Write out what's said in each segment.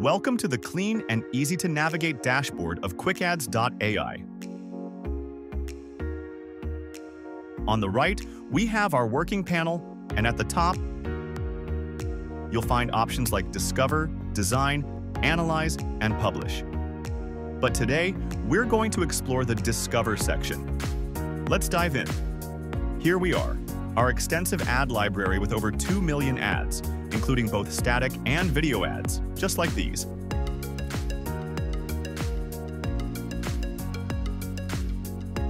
Welcome to the clean and easy to navigate dashboard of QuickAds.ai. On the right, we have our working panel, and at the top, you'll find options like Discover, Design, Analyze, and Publish. But today, we're going to explore the Discover section. Let's dive in. Here we are, our extensive ad library with over 2 million ads, including both static and video ads, just like these.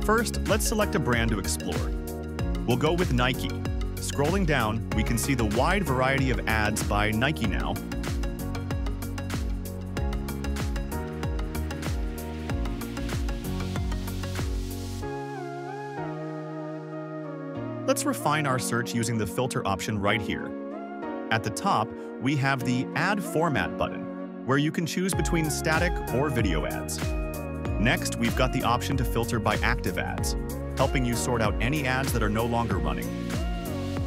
First, let's select a brand to explore. We'll go with Nike. Scrolling down, we can see the wide variety of ads by Nike now. Let's refine our search using the filter option right here. At the top, we have the Ad Format button, where you can choose between static or video ads. Next, we've got the option to filter by active ads, helping you sort out any ads that are no longer running.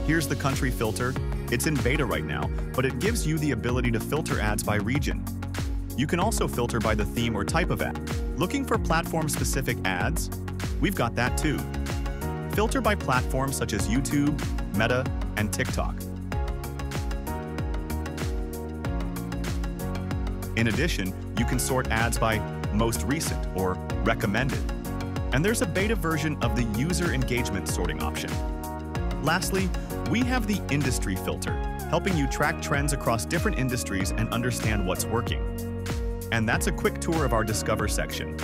Here's the country filter. It's in beta right now, but it gives you the ability to filter ads by region. You can also filter by the theme or type of ad. Looking for platform-specific ads? We've got that too. Filter by platforms such as YouTube, Meta, and TikTok. In addition, you can sort ads by most recent or recommended. And there's a beta version of the user engagement sorting option. Lastly, we have the industry filter, helping you track trends across different industries and understand what's working. And that's a quick tour of our Discover section.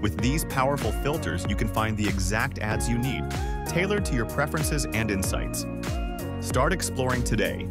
With these powerful filters, you can find the exact ads you need, tailored to your preferences and insights. Start exploring today